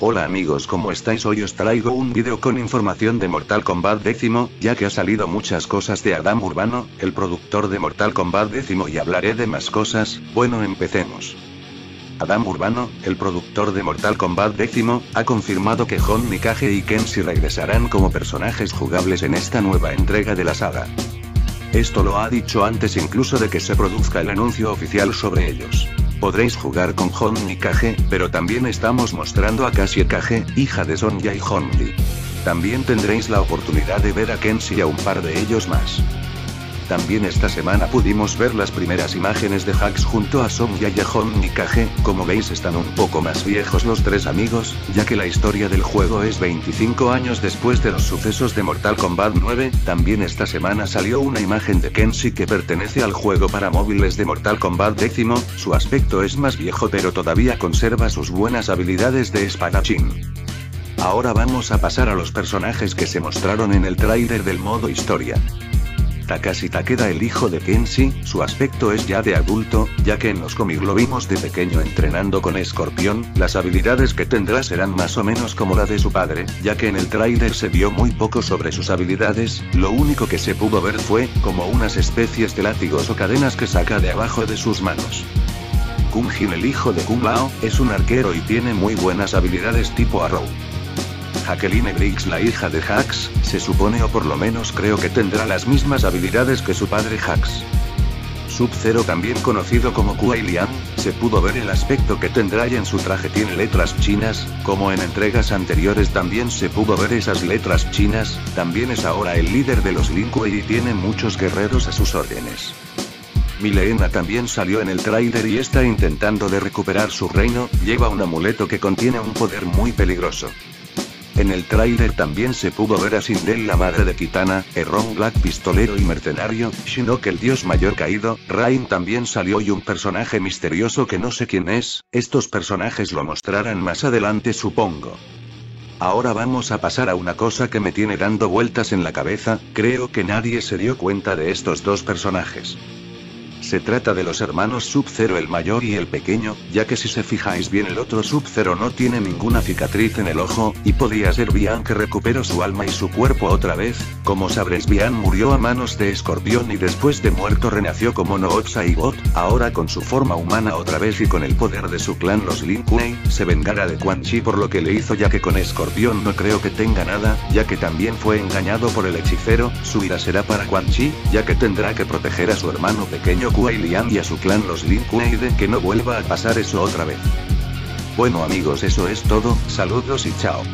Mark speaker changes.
Speaker 1: Hola amigos, ¿cómo estáis? Hoy os traigo un vídeo con información de Mortal Kombat décimo, ya que ha salido muchas cosas de Adam Urbano, el productor de Mortal Kombat décimo y hablaré de más cosas, bueno empecemos. Adam Urbano, el productor de Mortal Kombat décimo, ha confirmado que Hon Mikage y Kenshi regresarán como personajes jugables en esta nueva entrega de la saga. Esto lo ha dicho antes incluso de que se produzca el anuncio oficial sobre ellos. Podréis jugar con Hon Kage, pero también estamos mostrando a Cassie Kage, hija de Sonja y Honli. También tendréis la oportunidad de ver a Kenshi y a un par de ellos más. También esta semana pudimos ver las primeras imágenes de Hax junto a Sonja y a Hon Kage, como veis están un poco más viejos los tres amigos, ya que la historia del juego es 25 años después de los sucesos de Mortal Kombat 9, también esta semana salió una imagen de Kenshi que pertenece al juego para móviles de Mortal Kombat X, su aspecto es más viejo pero todavía conserva sus buenas habilidades de espadachín. Ahora vamos a pasar a los personajes que se mostraron en el tráiler del modo historia. Takashi Takeda el hijo de Kenshi, su aspecto es ya de adulto, ya que en los cómics lo vimos de pequeño entrenando con Escorpión, las habilidades que tendrá serán más o menos como la de su padre, ya que en el tráiler se vio muy poco sobre sus habilidades, lo único que se pudo ver fue, como unas especies de látigos o cadenas que saca de abajo de sus manos. Kung Jin el hijo de Kung Lao, es un arquero y tiene muy buenas habilidades tipo Arrow. Jacqueline Briggs la hija de Hax, se supone o por lo menos creo que tendrá las mismas habilidades que su padre Hax. Sub-Zero también conocido como Kuai Liang, se pudo ver el aspecto que tendrá y en su traje tiene letras chinas, como en entregas anteriores también se pudo ver esas letras chinas, también es ahora el líder de los Lin Kuei y tiene muchos guerreros a sus órdenes. Milena también salió en el tráiler y está intentando de recuperar su reino, lleva un amuleto que contiene un poder muy peligroso. En el tráiler también se pudo ver a Sindel la madre de Kitana, Erron Black pistolero y mercenario, Shinnok el dios mayor caído, Rain también salió y un personaje misterioso que no sé quién es, estos personajes lo mostrarán más adelante supongo. Ahora vamos a pasar a una cosa que me tiene dando vueltas en la cabeza, creo que nadie se dio cuenta de estos dos personajes. Se trata de los hermanos Sub-Zero el mayor y el pequeño, ya que si se fijáis bien el otro Sub-Zero no tiene ninguna cicatriz en el ojo, y podría ser Bian que recuperó su alma y su cuerpo otra vez, como sabréis Bian murió a manos de Escorpión y después de muerto renació como Nootsa y Bot, ahora con su forma humana otra vez y con el poder de su clan los Lin Kuei, se vengará de Quan Chi por lo que le hizo ya que con Escorpión no creo que tenga nada, ya que también fue engañado por el hechicero, su ira será para Quan Chi, ya que tendrá que proteger a su hermano pequeño Kuai Liang y a su clan los Lin Kuei de que no vuelva a pasar eso otra vez. Bueno amigos eso es todo, saludos y chao.